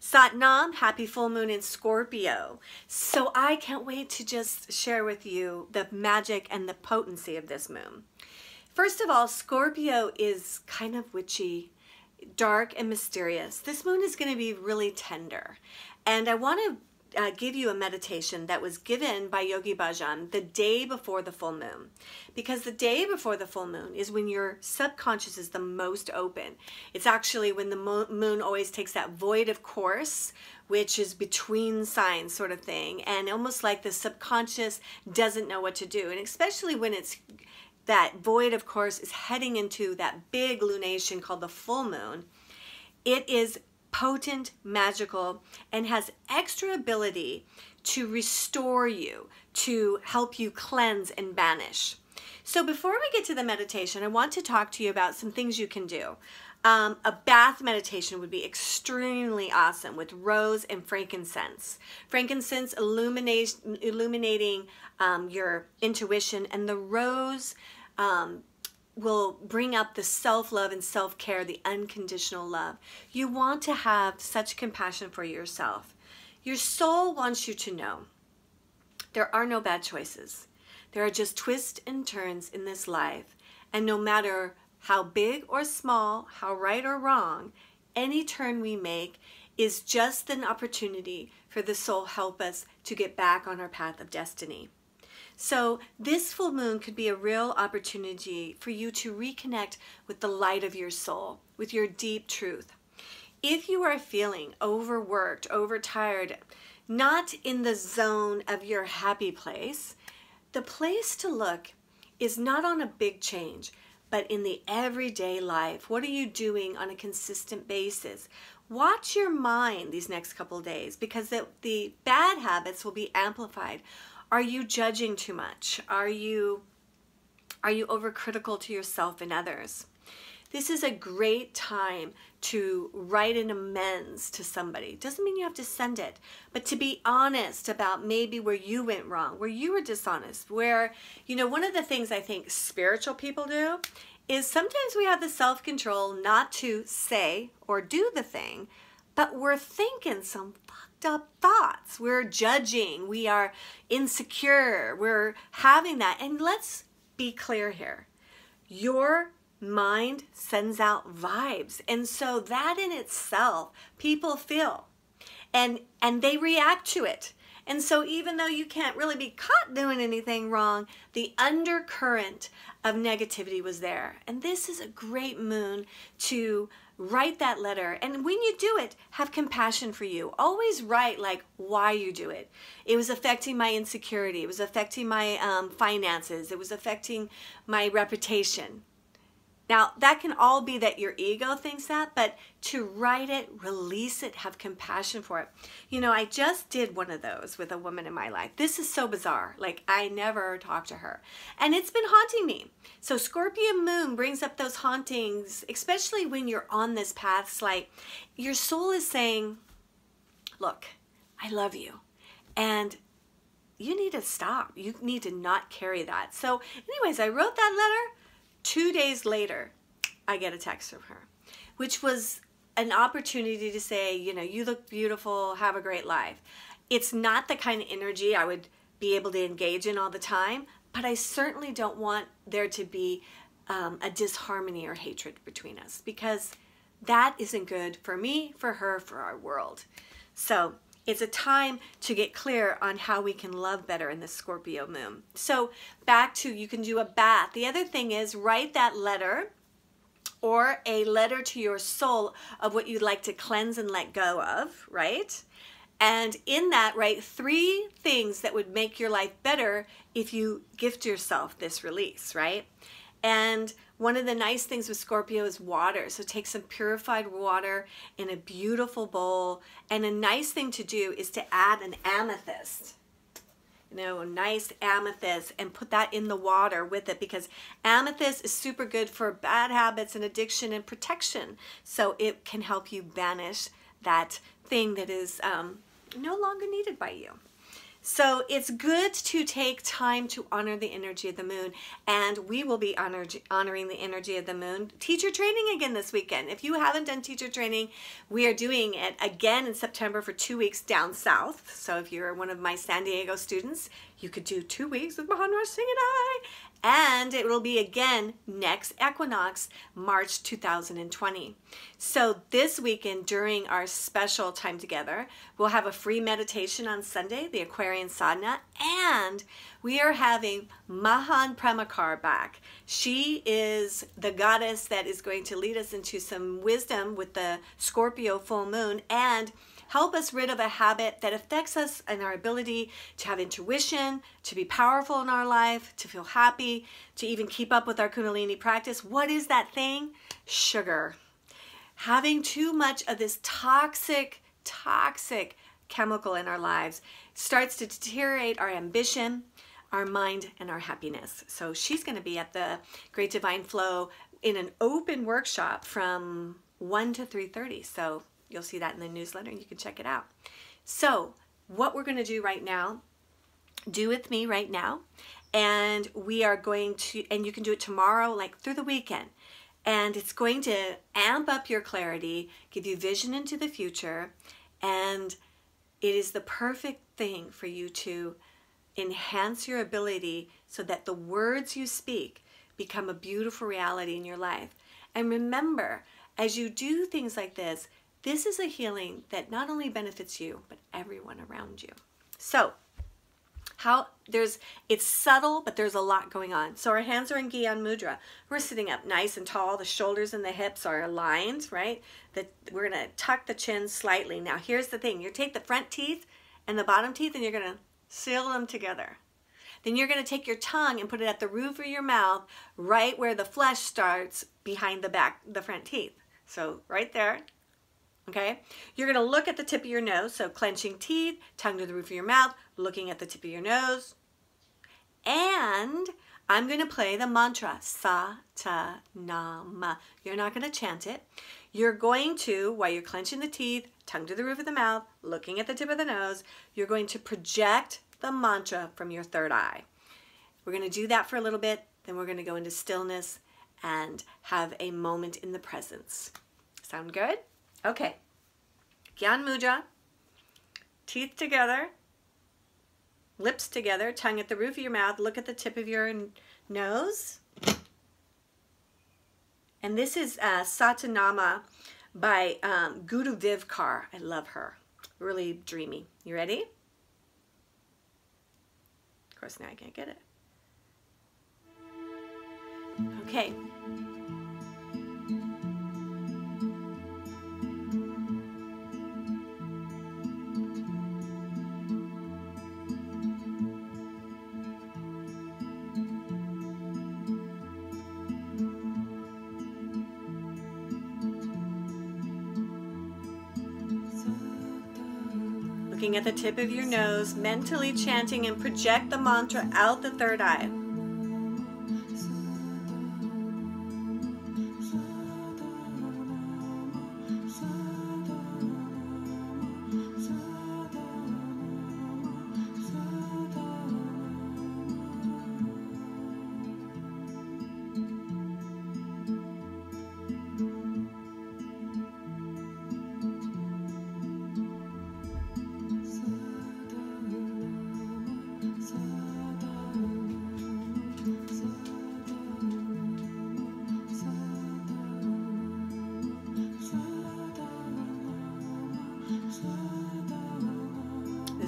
Satnam, happy full moon in Scorpio. So I can't wait to just share with you the magic and the potency of this moon. First of all, Scorpio is kind of witchy, dark and mysterious. This moon is going to be really tender. And I want to uh, give you a meditation that was given by Yogi Bhajan the day before the full moon. Because the day before the full moon is when your subconscious is the most open. It's actually when the moon always takes that void of course, which is between signs sort of thing, and almost like the subconscious doesn't know what to do. And especially when it's that void of course is heading into that big lunation called the full moon, it is potent, magical, and has extra ability to restore you, to help you cleanse and banish. So before we get to the meditation, I want to talk to you about some things you can do. Um, a bath meditation would be extremely awesome with rose and frankincense. Frankincense illuminating um, your intuition, and the rose um, will bring up the self-love and self-care, the unconditional love. You want to have such compassion for yourself. Your soul wants you to know there are no bad choices. There are just twists and turns in this life. And no matter how big or small, how right or wrong, any turn we make is just an opportunity for the soul help us to get back on our path of destiny. So this full moon could be a real opportunity for you to reconnect with the light of your soul, with your deep truth. If you are feeling overworked, overtired, not in the zone of your happy place, the place to look is not on a big change, but in the everyday life. What are you doing on a consistent basis? Watch your mind these next couple days because the, the bad habits will be amplified. Are you judging too much? Are you are you overcritical to yourself and others? This is a great time to write an amends to somebody. Doesn't mean you have to send it, but to be honest about maybe where you went wrong, where you were dishonest, where, you know, one of the things I think spiritual people do is sometimes we have the self-control not to say or do the thing, but we're thinking some up thoughts. We're judging. We are insecure. We're having that. And let's be clear here. Your mind sends out vibes. And so that in itself, people feel and and they react to it. And so even though you can't really be caught doing anything wrong, the undercurrent of negativity was there. And this is a great moon to write that letter. And when you do it, have compassion for you. Always write like why you do it. It was affecting my insecurity. It was affecting my um, finances. It was affecting my reputation. Now, that can all be that your ego thinks that, but to write it, release it, have compassion for it. You know, I just did one of those with a woman in my life. This is so bizarre. Like, I never talked to her. And it's been haunting me. So, Scorpion Moon brings up those hauntings, especially when you're on this path. It's like your soul is saying, Look, I love you. And you need to stop. You need to not carry that. So, anyways, I wrote that letter Two days later, I get a text from her, which was an opportunity to say, you know, you look beautiful, have a great life. It's not the kind of energy I would be able to engage in all the time, but I certainly don't want there to be um, a disharmony or hatred between us because that isn't good for me, for her, for our world. So it's a time to get clear on how we can love better in the Scorpio moon. So back to you can do a bath. The other thing is write that letter or a letter to your soul of what you'd like to cleanse and let go of, right? And in that, write three things that would make your life better if you gift yourself this release, right? And one of the nice things with Scorpio is water. So take some purified water in a beautiful bowl. And a nice thing to do is to add an amethyst. You know, nice amethyst and put that in the water with it because amethyst is super good for bad habits and addiction and protection. So it can help you banish that thing that is um, no longer needed by you. So it's good to take time to honor the energy of the moon, and we will be honor, honoring the energy of the moon. Teacher training again this weekend. If you haven't done teacher training, we are doing it again in September for two weeks down south. So if you're one of my San Diego students, you could do two weeks with Mahanraj Singh and I, and it will be again next equinox, March 2020. So this weekend during our special time together, we'll have a free meditation on Sunday, the Aquarian Sadhana, and we are having Mahan Premakar back. She is the goddess that is going to lead us into some wisdom with the Scorpio full moon and help us rid of a habit that affects us and our ability to have intuition, to be powerful in our life, to feel happy, to even keep up with our Kundalini practice. What is that thing? Sugar. Having too much of this toxic, toxic chemical in our lives starts to deteriorate our ambition, our mind, and our happiness. So she's going to be at the Great Divine Flow in an open workshop from 1 to 3.30. So You'll see that in the newsletter and you can check it out. So what we're going to do right now, do with me right now, and we are going to, and you can do it tomorrow, like through the weekend. And it's going to amp up your clarity, give you vision into the future, and it is the perfect thing for you to enhance your ability so that the words you speak become a beautiful reality in your life. And remember, as you do things like this, this is a healing that not only benefits you, but everyone around you. So, how there's it's subtle, but there's a lot going on. So our hands are in Gyan Mudra. We're sitting up nice and tall. The shoulders and the hips are aligned, right? That we're gonna tuck the chin slightly. Now here's the thing: you take the front teeth and the bottom teeth, and you're gonna seal them together. Then you're gonna take your tongue and put it at the roof of your mouth, right where the flesh starts behind the back, the front teeth. So right there, okay? You're gonna look at the tip of your nose, so clenching teeth, tongue to the roof of your mouth, looking at the tip of your nose. And I'm gonna play the mantra, sa, ta. You're not gonna chant it. You're going to, while you're clenching the teeth, tongue to the roof of the mouth, looking at the tip of the nose, you're going to project the mantra from your third eye. We're gonna do that for a little bit, then we're gonna go into stillness and have a moment in the presence. Sound good? Okay. Gyan Mudra. Teeth together. Lips together. Tongue at the roof of your mouth. Look at the tip of your nose. And this is uh, Satanama by um, Guru Vivkar. I love her. Really dreamy. You ready? Of course, now I can't get it. Okay. Looking at the tip of your nose, mentally chanting and project the mantra out the third eye.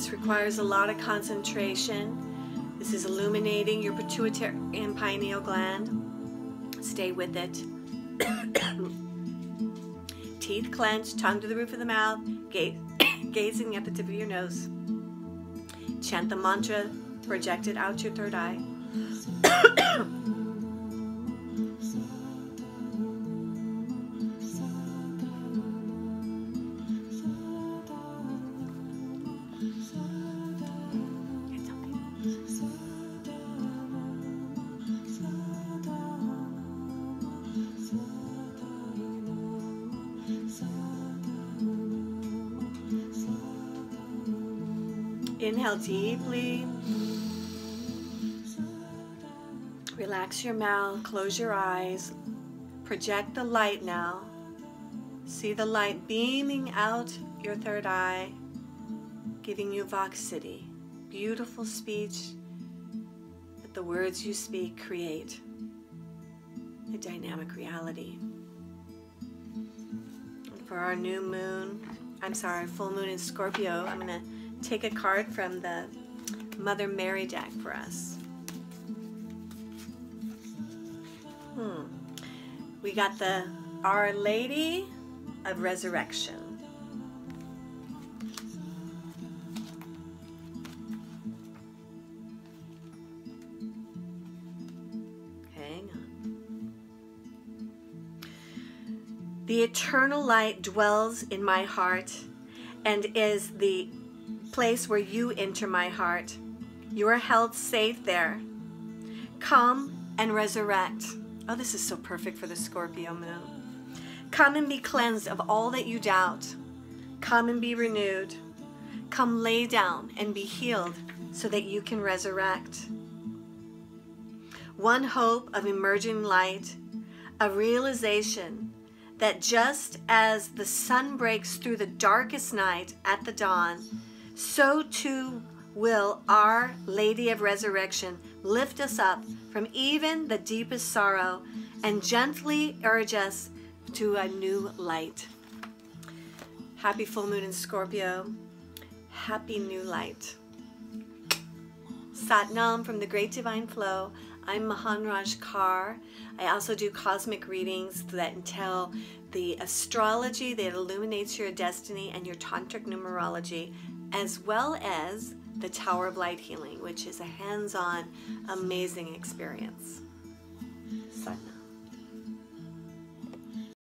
Requires a lot of concentration. This is illuminating your pituitary and pineal gland. Stay with it. Teeth clenched, tongue to the roof of the mouth, gazing at the tip of your nose. Chant the mantra, project it out your third eye. Inhale deeply. Relax your mouth, close your eyes. Project the light now. See the light beaming out your third eye, giving you Vak Siddhi. Beautiful speech that the words you speak create a dynamic reality. And for our new moon, I'm sorry, full moon in Scorpio, I'm going to take a card from the Mother Mary deck for us. Hmm. We got the Our Lady of Resurrection. The eternal light dwells in my heart and is the place where you enter my heart. You are held safe there. Come and resurrect. Oh, this is so perfect for the Scorpio moon. Come and be cleansed of all that you doubt. Come and be renewed. Come lay down and be healed so that you can resurrect. One hope of emerging light, a realization that just as the sun breaks through the darkest night at the dawn, so too will our Lady of Resurrection lift us up from even the deepest sorrow and gently urge us to a new light. Happy full moon in Scorpio. Happy new light. Satnam from the Great Divine Flow. I'm Mahanraj Kaur. I also do cosmic readings that tell the astrology that illuminates your destiny and your tantric numerology, as well as the Tower of Light Healing, which is a hands on, amazing experience.